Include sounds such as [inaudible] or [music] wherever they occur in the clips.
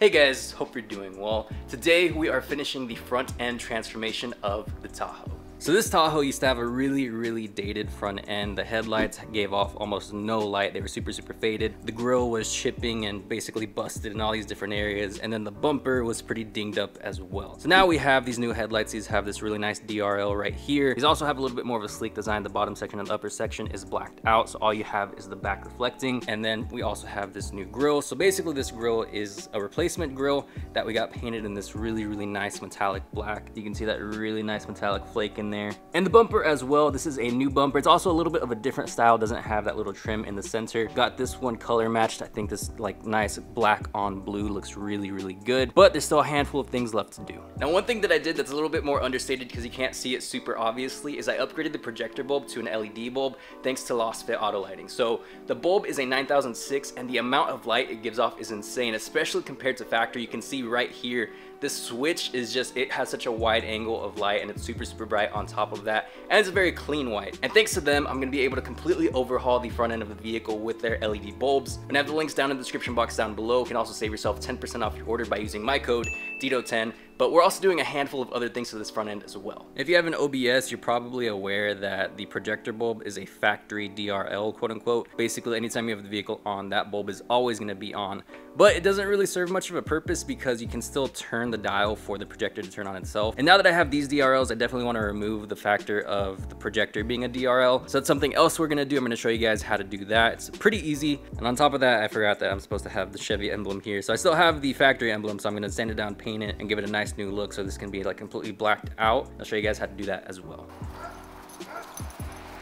Hey guys, hope you're doing well. Today we are finishing the front end transformation of the Tahoe. So this Tahoe used to have a really, really dated front end. The headlights gave off almost no light. They were super, super faded. The grill was chipping and basically busted in all these different areas. And then the bumper was pretty dinged up as well. So now we have these new headlights. These have this really nice DRL right here. These also have a little bit more of a sleek design. The bottom section and the upper section is blacked out. So all you have is the back reflecting. And then we also have this new grill. So basically this grill is a replacement grill that we got painted in this really, really nice metallic black. You can see that really nice metallic flake in there. And the bumper as well, this is a new bumper. It's also a little bit of a different style, doesn't have that little trim in the center. Got this one color matched. I think this like nice black on blue looks really, really good, but there's still a handful of things left to do. Now, one thing that I did that's a little bit more understated because you can't see it super obviously is I upgraded the projector bulb to an LED bulb thanks to Lasfit auto lighting. So the bulb is a 9006 and the amount of light it gives off is insane, especially compared to factory. You can see right here this switch is just, it has such a wide angle of light and it's super, super bright on top of that. And it's a very clean white. And thanks to them, I'm gonna be able to completely overhaul the front end of the vehicle with their LED bulbs. And I have the links down in the description box down below. You can also save yourself 10% off your order by using my code, DITO10 but we're also doing a handful of other things to this front end as well. If you have an OBS, you're probably aware that the projector bulb is a factory DRL, quote unquote. Basically, anytime you have the vehicle on, that bulb is always gonna be on. But it doesn't really serve much of a purpose because you can still turn the dial for the projector to turn on itself. And now that I have these DRLs, I definitely wanna remove the factor of the projector being a DRL. So that's something else we're gonna do. I'm gonna show you guys how to do that. It's pretty easy. And on top of that, I forgot that I'm supposed to have the Chevy emblem here. So I still have the factory emblem, so I'm gonna sand it down, paint it, and give it a nice nice new look. So this can be like completely blacked out. I'll show you guys how to do that as well.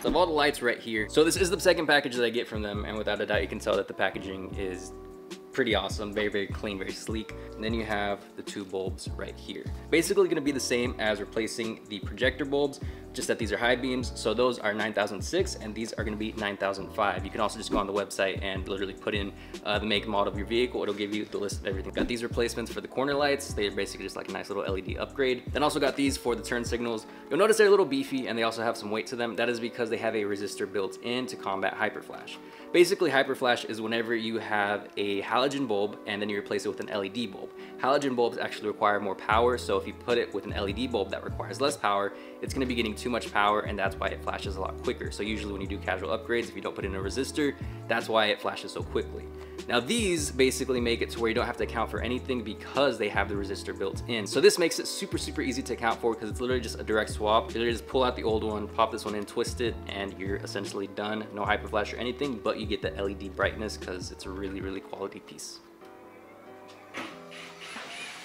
So I have all the lights right here. So this is the second package that I get from them. And without a doubt, you can tell that the packaging is pretty awesome, very, very clean, very sleek. And then you have the two bulbs right here. Basically gonna be the same as replacing the projector bulbs, just that these are high beams. So those are 9006 and these are gonna be 9005. You can also just go on the website and literally put in uh, the make model of your vehicle. It'll give you the list of everything. Got these replacements for the corner lights. They're basically just like a nice little LED upgrade. Then also got these for the turn signals. You'll notice they're a little beefy and they also have some weight to them. That is because they have a resistor built in to combat hyperflash. Basically, hyperflash is whenever you have a halogen bulb and then you replace it with an LED bulb. Halogen bulbs actually require more power, so if you put it with an LED bulb that requires less power, it's gonna be getting too much power and that's why it flashes a lot quicker. So usually when you do casual upgrades, if you don't put in a resistor, that's why it flashes so quickly. Now these basically make it to where you don't have to account for anything because they have the resistor built in. So this makes it super, super easy to account for because it's literally just a direct swap. You just pull out the old one, pop this one in, twist it, and you're essentially done. No hyper flash or anything, but you get the LED brightness because it's a really, really quality piece.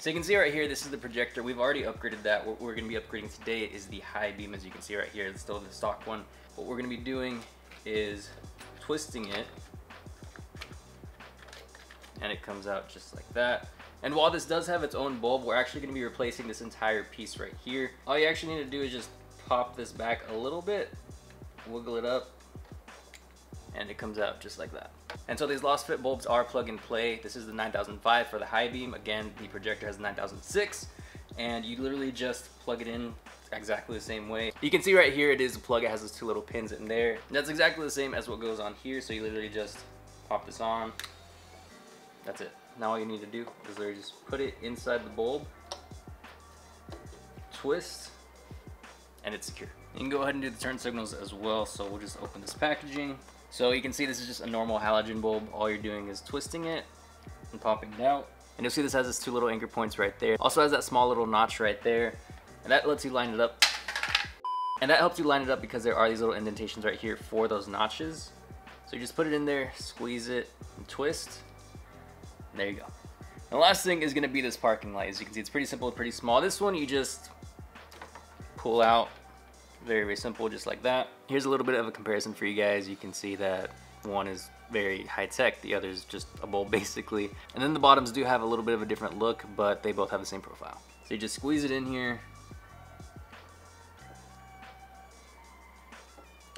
So you can see right here, this is the projector. We've already upgraded that. What we're gonna be upgrading today is the high beam, as you can see right here. It's still the stock one. What we're gonna be doing is twisting it and it comes out just like that. And while this does have its own bulb, we're actually gonna be replacing this entire piece right here. All you actually need to do is just pop this back a little bit, wiggle it up, and it comes out just like that. And so these Lasfit bulbs are plug and play. This is the 9005 for the high beam. Again, the projector has 9006 and you literally just plug it in exactly the same way. You can see right here it is a plug. It has those two little pins in there. And that's exactly the same as what goes on here. So you literally just pop this on. That's it. Now all you need to do is literally just put it inside the bulb, twist, and it's secure. You can go ahead and do the turn signals as well. So we'll just open this packaging. So you can see this is just a normal halogen bulb. All you're doing is twisting it and popping it out. And you'll see this has its two little anchor points right there. Also has that small little notch right there. And that lets you line it up. And that helps you line it up because there are these little indentations right here for those notches. So you just put it in there, squeeze it, and twist. And there you go. And The last thing is gonna be this parking light. As you can see, it's pretty simple, pretty small. This one you just pull out very, very simple, just like that. Here's a little bit of a comparison for you guys. You can see that one is very high tech, the other is just a bowl [laughs] basically. And then the bottoms do have a little bit of a different look, but they both have the same profile. So you just squeeze it in here,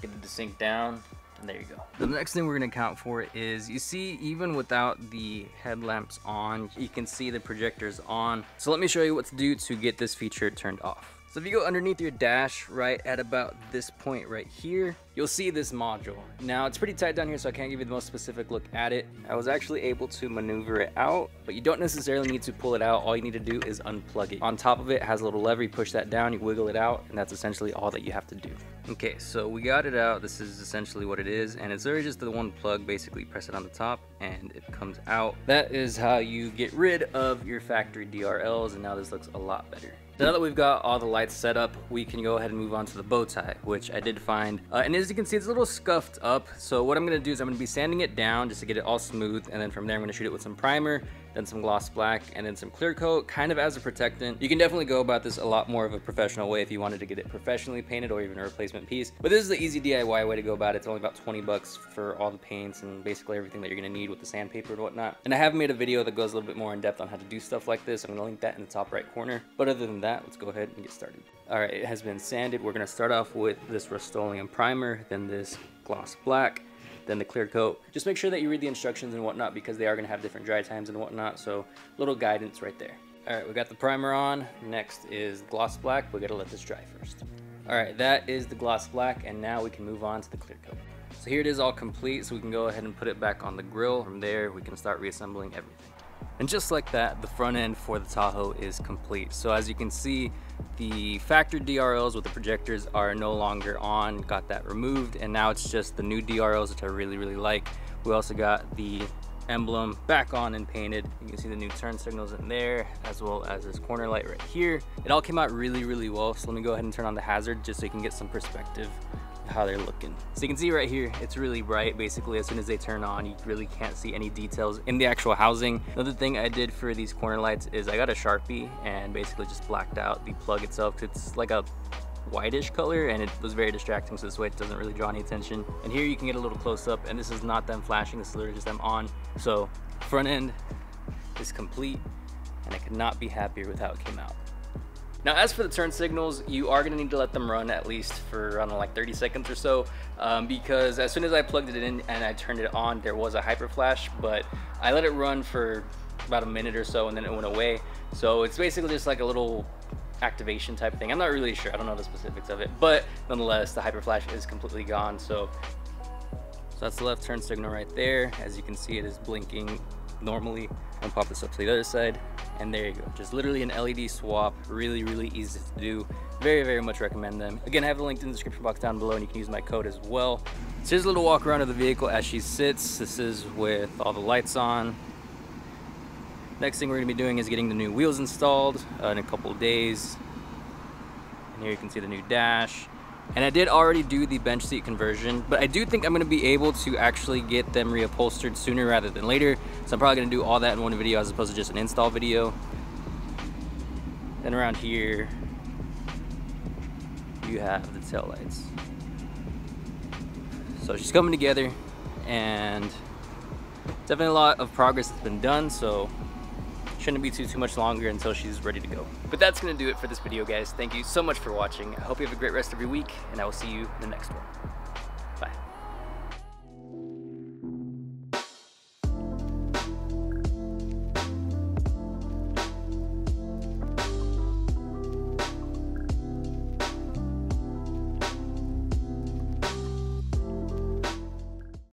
get it to sink down, and there you go. The next thing we're gonna account for is, you see, even without the headlamps on, you can see the projectors on. So let me show you what to do to get this feature turned off. So if you go underneath your dash right at about this point right here, you'll see this module. Now it's pretty tight down here so I can't give you the most specific look at it. I was actually able to maneuver it out, but you don't necessarily need to pull it out. All you need to do is unplug it. On top of it has a little lever, you push that down, you wiggle it out, and that's essentially all that you have to do. Okay, so we got it out. This is essentially what it is, and it's literally just the one plug. Basically, press it on the top, and it comes out. That is how you get rid of your factory DRLs, and now this looks a lot better. Now that we've got all the lights set up, we can go ahead and move on to the bow tie, which I did find. Uh, and as you can see, it's a little scuffed up. So what I'm gonna do is I'm gonna be sanding it down just to get it all smooth. And then from there, I'm gonna shoot it with some primer then some gloss black, and then some clear coat, kind of as a protectant. You can definitely go about this a lot more of a professional way if you wanted to get it professionally painted or even a replacement piece. But this is the easy DIY way to go about it. It's only about 20 bucks for all the paints and basically everything that you're gonna need with the sandpaper and whatnot. And I have made a video that goes a little bit more in depth on how to do stuff like this. I'm gonna link that in the top right corner. But other than that, let's go ahead and get started. All right, it has been sanded. We're gonna start off with this Rust-Oleum primer, then this gloss black, then the clear coat. Just make sure that you read the instructions and whatnot because they are gonna have different dry times and whatnot. So little guidance right there. All right, we got the primer on. Next is gloss black. We gotta let this dry first. All right, that is the gloss black and now we can move on to the clear coat. So here it is all complete so we can go ahead and put it back on the grill. From there, we can start reassembling everything. And just like that, the front end for the Tahoe is complete. So as you can see, the factory DRLs with the projectors are no longer on, got that removed, and now it's just the new DRLs, which I really, really like. We also got the emblem back on and painted. You can see the new turn signals in there, as well as this corner light right here. It all came out really, really well. So let me go ahead and turn on the hazard just so you can get some perspective how they're looking. So you can see right here, it's really bright. Basically, as soon as they turn on, you really can't see any details in the actual housing. Another thing I did for these corner lights is I got a Sharpie and basically just blacked out the plug itself. Because it's like a whitish color and it was very distracting so this way it doesn't really draw any attention and here you can get a little close up and this is not them flashing this is literally just them on so front end is complete and I could not be happier with how it came out now, as for the turn signals, you are gonna need to let them run at least for, I don't know, like 30 seconds or so, um, because as soon as I plugged it in and I turned it on, there was a hyper flash, but I let it run for about a minute or so and then it went away. So it's basically just like a little activation type thing. I'm not really sure, I don't know the specifics of it, but nonetheless, the hyper flash is completely gone. So, so that's the left turn signal right there. As you can see, it is blinking normally. And pop this up to the other side and there you go. Just literally an led swap. Really really easy to do. Very very much recommend them. Again i have a link in the description box down below and you can use my code as well. So here's a little walk around of the vehicle as she sits. This is with all the lights on. Next thing we're going to be doing is getting the new wheels installed uh, in a couple days. And here you can see the new dash and I did already do the bench seat conversion, but I do think I'm gonna be able to actually get them reupholstered sooner rather than later. So I'm probably gonna do all that in one video as opposed to just an install video. Then around here, you have the tail lights. So she's coming together and definitely a lot of progress has been done. So shouldn't be too, too much longer until she's ready to go. But that's gonna do it for this video, guys. Thank you so much for watching. I hope you have a great rest of your week, and I will see you in the next one.